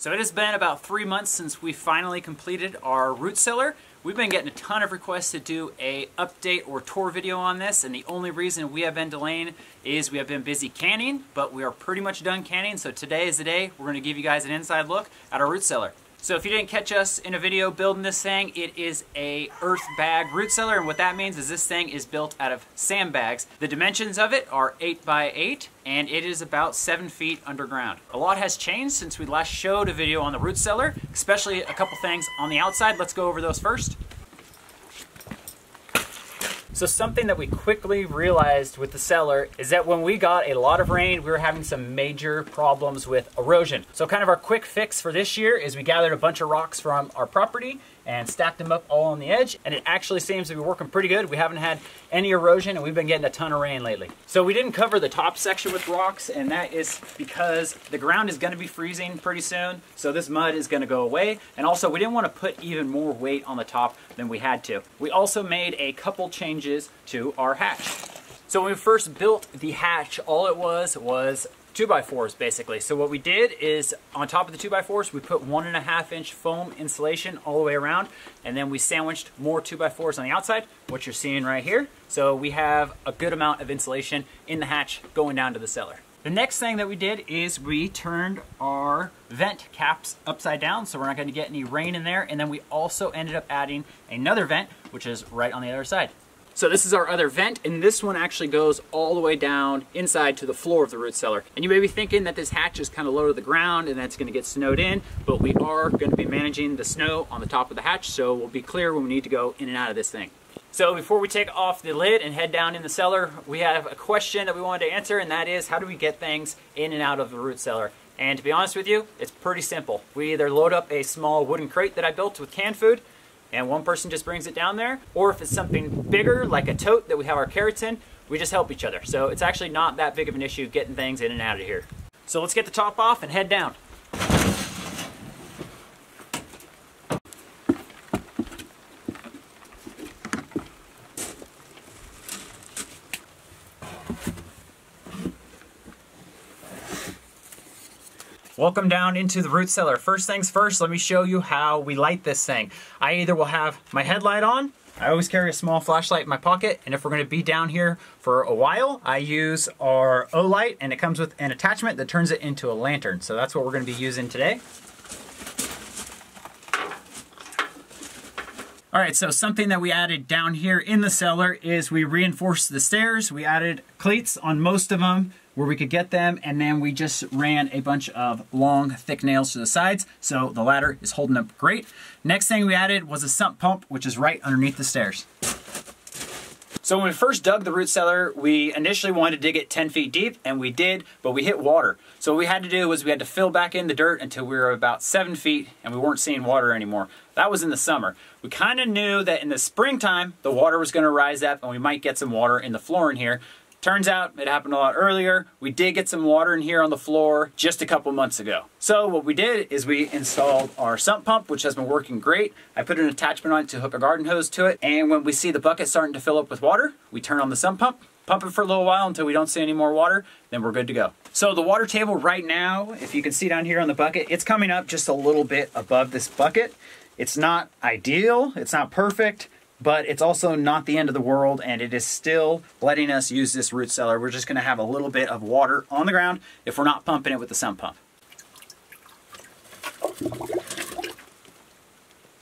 So it has been about three months since we finally completed our root cellar. We've been getting a ton of requests to do a update or tour video on this, and the only reason we have been delaying is we have been busy canning, but we are pretty much done canning, so today is the day we're gonna give you guys an inside look at our root cellar. So if you didn't catch us in a video building this thing, it is a earth bag root cellar, and what that means is this thing is built out of sandbags. The dimensions of it are 8 by 8 and it is about 7 feet underground. A lot has changed since we last showed a video on the root cellar, especially a couple things on the outside. Let's go over those first. So something that we quickly realized with the cellar is that when we got a lot of rain, we were having some major problems with erosion. So kind of our quick fix for this year is we gathered a bunch of rocks from our property and stacked them up all on the edge and it actually seems to be working pretty good. We haven't had any erosion and we've been getting a ton of rain lately. So we didn't cover the top section with rocks and that is because the ground is going to be freezing pretty soon so this mud is going to go away and also we didn't want to put even more weight on the top than we had to. We also made a couple changes to our hatch. So when we first built the hatch, all it was was two by fours basically. So what we did is on top of the two by fours, we put one and a half inch foam insulation all the way around, and then we sandwiched more two by fours on the outside, what you're seeing right here. So we have a good amount of insulation in the hatch going down to the cellar. The next thing that we did is we turned our vent caps upside down so we're not going to get any rain in there and then we also ended up adding another vent which is right on the other side. So this is our other vent, and this one actually goes all the way down inside to the floor of the root cellar. And you may be thinking that this hatch is kind of low to the ground and that's gonna get snowed in, but we are gonna be managing the snow on the top of the hatch, so we'll be clear when we need to go in and out of this thing. So before we take off the lid and head down in the cellar, we have a question that we wanted to answer, and that is how do we get things in and out of the root cellar? And to be honest with you, it's pretty simple. We either load up a small wooden crate that I built with canned food, and one person just brings it down there. Or if it's something bigger, like a tote that we have our carrots in, we just help each other. So it's actually not that big of an issue getting things in and out of here. So let's get the top off and head down. Welcome down into the root cellar. First things first, let me show you how we light this thing. I either will have my headlight on, I always carry a small flashlight in my pocket, and if we're gonna be down here for a while, I use our Olight, and it comes with an attachment that turns it into a lantern. So that's what we're gonna be using today. All right, so something that we added down here in the cellar is we reinforced the stairs. We added cleats on most of them where we could get them, and then we just ran a bunch of long, thick nails to the sides, so the ladder is holding up great. Next thing we added was a sump pump, which is right underneath the stairs. So when we first dug the root cellar, we initially wanted to dig it 10 feet deep, and we did, but we hit water. So what we had to do was we had to fill back in the dirt until we were about seven feet, and we weren't seeing water anymore. That was in the summer. We kind of knew that in the springtime, the water was going to rise up, and we might get some water in the floor in here. Turns out it happened a lot earlier. We did get some water in here on the floor just a couple months ago. So what we did is we installed our sump pump, which has been working great. I put an attachment on it to hook a garden hose to it. And when we see the bucket starting to fill up with water, we turn on the sump pump, pump it for a little while until we don't see any more water, then we're good to go. So the water table right now, if you can see down here on the bucket, it's coming up just a little bit above this bucket. It's not ideal, it's not perfect, but it's also not the end of the world and it is still letting us use this root cellar. We're just gonna have a little bit of water on the ground if we're not pumping it with the sump pump.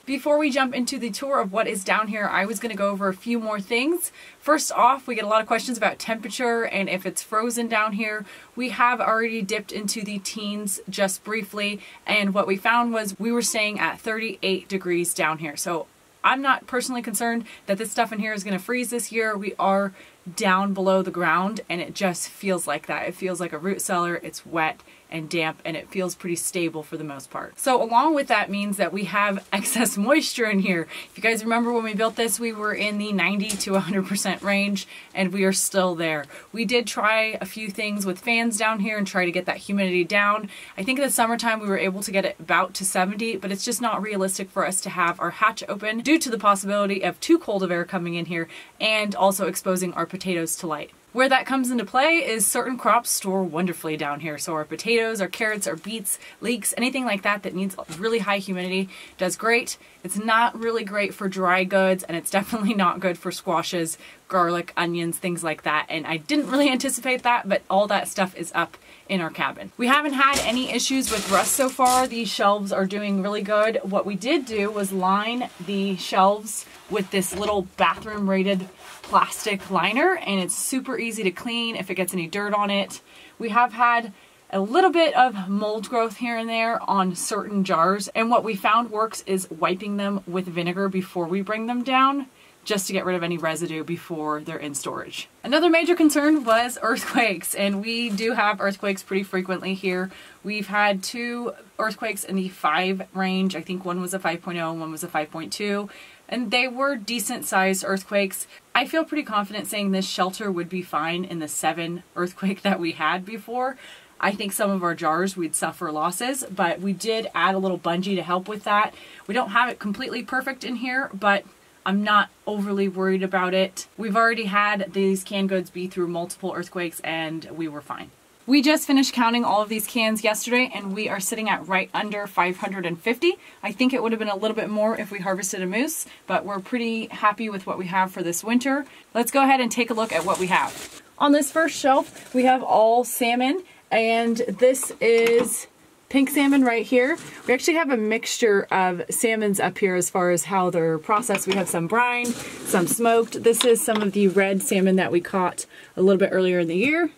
Before we jump into the tour of what is down here, I was going to go over a few more things. First off, we get a lot of questions about temperature and if it's frozen down here. We have already dipped into the teens just briefly, and what we found was we were staying at 38 degrees down here. So I'm not personally concerned that this stuff in here is going to freeze this year. We are down below the ground and it just feels like that. It feels like a root cellar. It's wet and damp and it feels pretty stable for the most part. So along with that means that we have excess moisture in here. If you guys remember when we built this, we were in the 90 to 100% range and we are still there. We did try a few things with fans down here and try to get that humidity down. I think in the summertime we were able to get it about to 70, but it's just not realistic for us to have our hatch open due to the possibility of too cold of air coming in here and also exposing our potatoes to light. Where that comes into play is certain crops store wonderfully down here. So our potatoes, our carrots, our beets, leeks, anything like that that needs really high humidity does great. It's not really great for dry goods and it's definitely not good for squashes, garlic, onions, things like that. And I didn't really anticipate that, but all that stuff is up in our cabin. We haven't had any issues with rust so far. These shelves are doing really good. What we did do was line the shelves with this little bathroom rated plastic liner and it's super easy to clean if it gets any dirt on it. We have had a little bit of mold growth here and there on certain jars and what we found works is wiping them with vinegar before we bring them down just to get rid of any residue before they're in storage. Another major concern was earthquakes, and we do have earthquakes pretty frequently here. We've had two earthquakes in the 5 range. I think one was a 5.0 and one was a 5.2 and they were decent sized earthquakes. I feel pretty confident saying this shelter would be fine in the 7 earthquake that we had before. I think some of our jars we'd suffer losses, but we did add a little bungee to help with that. We don't have it completely perfect in here, but I'm not overly worried about it. We've already had these canned goods be through multiple earthquakes and we were fine. We just finished counting all of these cans yesterday and we are sitting at right under 550. I think it would have been a little bit more if we harvested a moose, but we're pretty happy with what we have for this winter. Let's go ahead and take a look at what we have. On this first shelf, we have all salmon and this is pink salmon right here. We actually have a mixture of salmons up here as far as how they're processed. We have some brine, some smoked. This is some of the red salmon that we caught a little bit earlier in the year.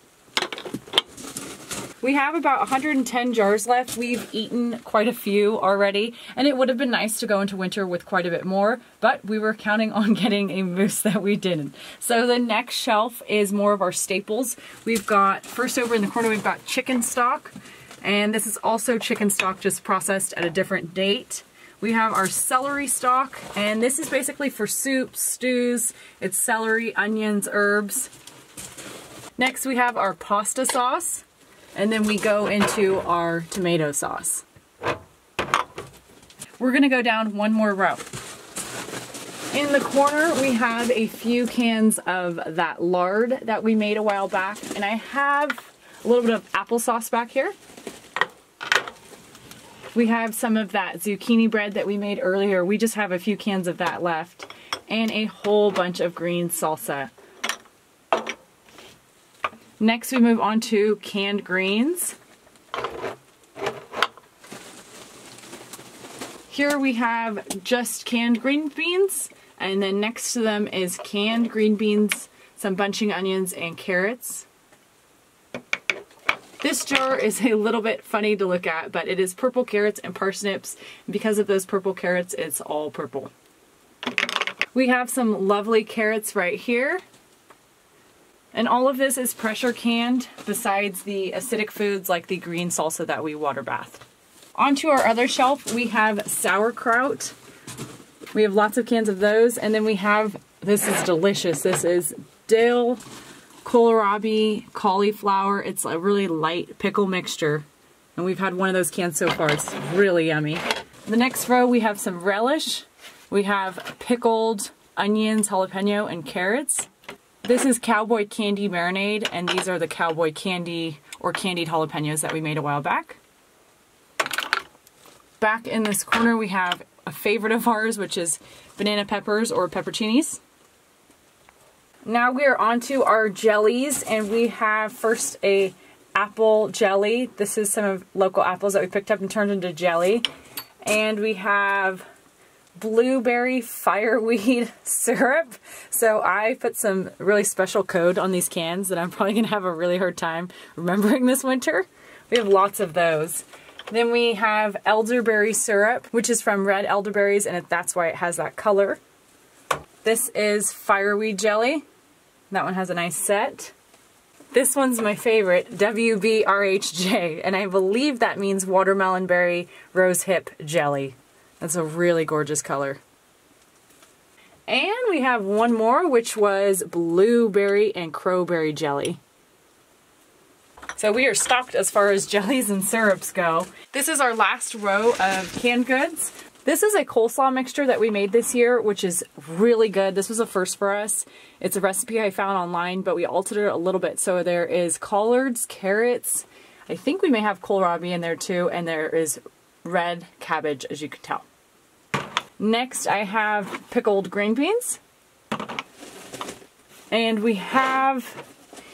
We have about 110 jars left. We've eaten quite a few already, and it would have been nice to go into winter with quite a bit more, but we were counting on getting a moose that we didn't. So the next shelf is more of our staples. We've got, first over in the corner, we've got chicken stock. And this is also chicken stock just processed at a different date. We have our celery stock, and this is basically for soups, stews. It's celery, onions, herbs. Next we have our pasta sauce, and then we go into our tomato sauce. We're gonna go down one more row. In the corner, we have a few cans of that lard that we made a while back, and I have a little bit of applesauce back here. We have some of that zucchini bread that we made earlier. We just have a few cans of that left. And a whole bunch of green salsa. Next we move on to canned greens. Here we have just canned green beans. And then next to them is canned green beans, some bunching onions, and carrots. This jar is a little bit funny to look at, but it is purple carrots and parsnips. Because of those purple carrots, it's all purple. We have some lovely carrots right here. And all of this is pressure canned besides the acidic foods like the green salsa that we water bath. Onto our other shelf, we have sauerkraut. We have lots of cans of those. And then we have, this is delicious. This is dill kohlrabi, cauliflower. It's a really light pickle mixture. And we've had one of those cans so far. It's really yummy. The next row we have some relish. We have pickled onions, jalapeno, and carrots. This is cowboy candy marinade, and these are the cowboy candy or candied jalapenos that we made a while back. Back in this corner we have a favorite of ours, which is banana peppers or pepperoncinis. Now we are on to our jellies and we have first a apple jelly. This is some of local apples that we picked up and turned into jelly. And we have blueberry fireweed syrup. So I put some really special code on these cans that I'm probably going to have a really hard time remembering this winter. We have lots of those. Then we have elderberry syrup, which is from red elderberries, and that's why it has that color. This is fireweed jelly. That one has a nice set. This one's my favorite, WBRHJ, and I believe that means watermelon berry rose hip jelly. That's a really gorgeous color. And we have one more, which was blueberry and crowberry jelly. So we are stocked as far as jellies and syrups go. This is our last row of canned goods. This is a coleslaw mixture that we made this year, which is really good. This was a first for us. It's a recipe I found online, but we altered it a little bit. So there is collards, carrots, I think we may have kohlrabi in there too, and there is red cabbage, as you can tell. Next, I have pickled green beans. And we have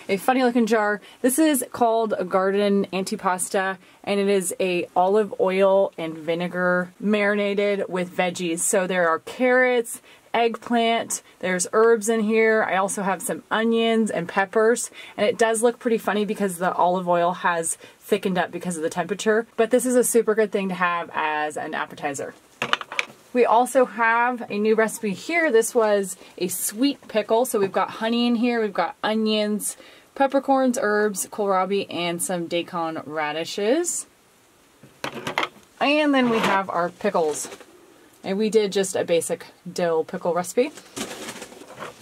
a funny looking jar. This is called a garden antipasta and it is a olive oil and vinegar marinated with veggies. So there are carrots, eggplant, there's herbs in here. I also have some onions and peppers and it does look pretty funny because the olive oil has thickened up because of the temperature. But this is a super good thing to have as an appetizer. We also have a new recipe here. This was a sweet pickle. So we've got honey in here, we've got onions, peppercorns, herbs, kohlrabi, and some daikon radishes. And then we have our pickles. And we did just a basic dill pickle recipe.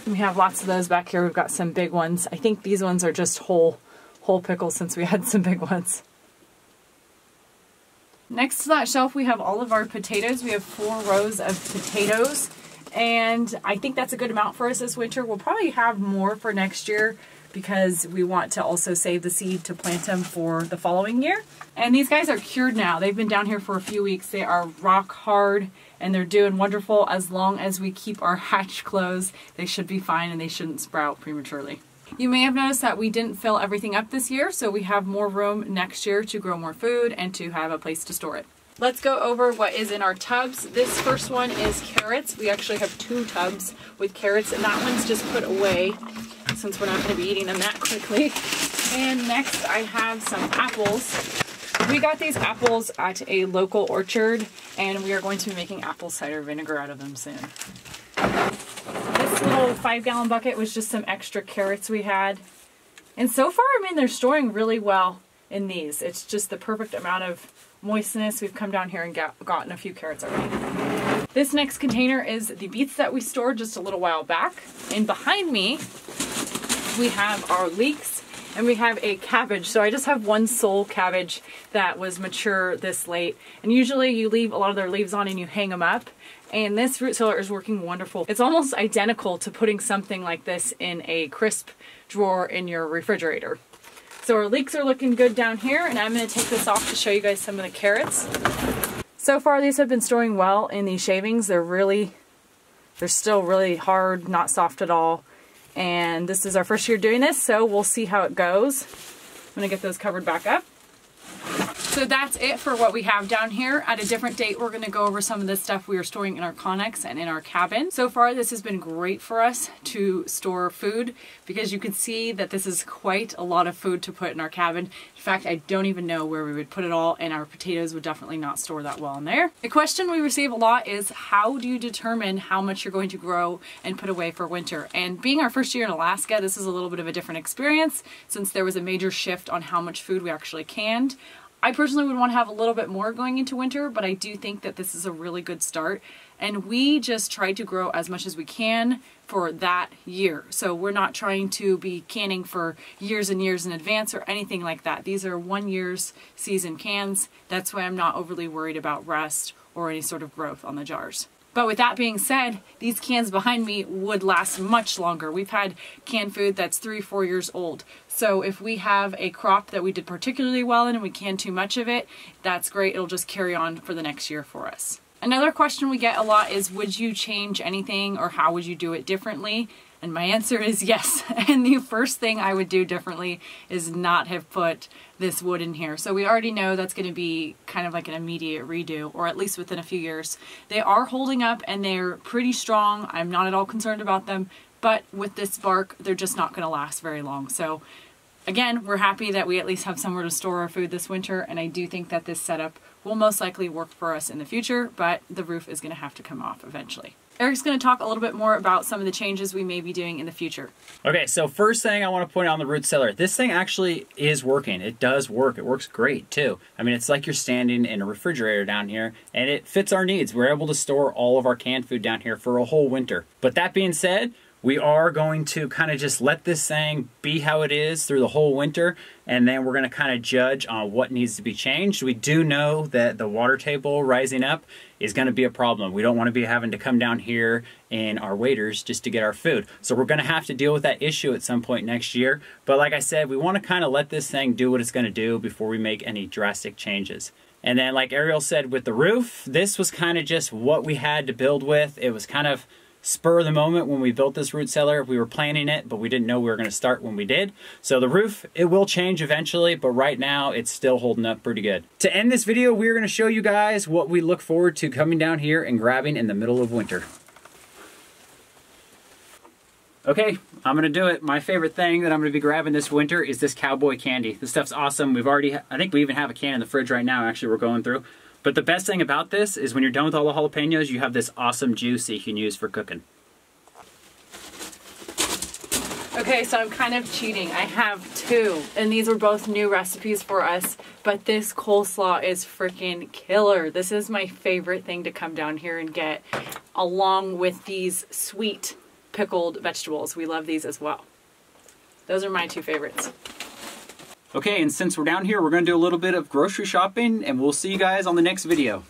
We have lots of those back here. We've got some big ones. I think these ones are just whole, whole pickles since we had some big ones. Next to that shelf, we have all of our potatoes. We have four rows of potatoes, and I think that's a good amount for us this winter. We'll probably have more for next year because we want to also save the seed to plant them for the following year. And these guys are cured now. They've been down here for a few weeks. They are rock hard and they're doing wonderful. As long as we keep our hatch closed, they should be fine and they shouldn't sprout prematurely. You may have noticed that we didn't fill everything up this year, so we have more room next year to grow more food and to have a place to store it. Let's go over what is in our tubs. This first one is carrots. We actually have two tubs with carrots, and that one's just put away since we're not going to be eating them that quickly. And next I have some apples. We got these apples at a local orchard, and we are going to be making apple cider vinegar out of them soon This little five gallon bucket was just some extra carrots we had. And so far, I mean, they're storing really well in these. It's just the perfect amount of moistness. We've come down here and got, gotten a few carrots already. This next container is the beets that we stored just a little while back. And behind me, we have our leeks and we have a cabbage. So I just have one sole cabbage that was mature this late. And usually you leave a lot of their leaves on and you hang them up. And this root cellar is working wonderful. It's almost identical to putting something like this in a crisp drawer in your refrigerator. So our leeks are looking good down here and I'm going to take this off to show you guys some of the carrots. So far these have been storing well in these shavings. They're really, they're still really hard, not soft at all. And this is our first year doing this, so we'll see how it goes. I'm to get those covered back up. So that's it for what we have down here. At a different date, we're gonna go over some of the stuff we are storing in our Conex and in our cabin. So far, this has been great for us to store food because you can see that this is quite a lot of food to put in our cabin. In fact, I don't even know where we would put it all and our potatoes would definitely not store that well in there. The question we receive a lot is how do you determine how much you're going to grow and put away for winter? And being our first year in Alaska, this is a little bit of a different experience since there was a major shift on how much food we actually canned. I personally would want to have a little bit more going into winter, but I do think that this is a really good start. And we just try to grow as much as we can for that year. So we're not trying to be canning for years and years in advance or anything like that. These are one year's season cans. That's why I'm not overly worried about rust or any sort of growth on the jars. But with that being said, these cans behind me would last much longer. We've had canned food that's three, four years old. So if we have a crop that we did particularly well in and we can too much of it, that's great. It'll just carry on for the next year for us. Another question we get a lot is, would you change anything or how would you do it differently? And my answer is yes. And the first thing I would do differently is not have put this wood in here. So we already know that's going to be kind of like an immediate redo, or at least within a few years. They are holding up and they're pretty strong. I'm not at all concerned about them, but with this bark, they're just not going to last very long. So again, we're happy that we at least have somewhere to store our food this winter, and I do think that this setup will most likely work for us in the future, but the roof is going to have to come off eventually. Eric's going to talk a little bit more about some of the changes we may be doing in the future. Okay, so first thing I want to point out on the root cellar, this thing actually is working. It does work. It works great too. I mean, it's like you're standing in a refrigerator down here and it fits our needs. We're able to store all of our canned food down here for a whole winter. But that being said, We are going to kind of just let this thing be how it is through the whole winter, and then we're going to kind of judge on what needs to be changed. We do know that the water table rising up is going to be a problem. We don't want to be having to come down here in our waders just to get our food. So we're going to have to deal with that issue at some point next year. But like I said, we want to kind of let this thing do what it's going to do before we make any drastic changes. And then like Ariel said with the roof, this was kind of just what we had to build with. It was kind of spur of the moment when we built this root cellar. We were planning it, but we didn't know we were going to start when we did. So the roof, it will change eventually, but right now it's still holding up pretty good. To end this video, we're going to show you guys what we look forward to coming down here and grabbing in the middle of winter. Okay, I'm gonna do it. My favorite thing that I'm gonna be grabbing this winter is this cowboy candy. This stuff's awesome. We've already, I think we even have a can in the fridge right now, actually, we're going through. But the best thing about this is when you're done with all the jalapenos, you have this awesome juice that you can use for cooking. Okay, so I'm kind of cheating. I have two, and these are both new recipes for us, but this coleslaw is freaking killer. This is my favorite thing to come down here and get, along with these sweet pickled vegetables. We love these as well. Those are my two favorites. Okay, and since we're down here, we're going to do a little bit of grocery shopping, and we'll see you guys on the next video.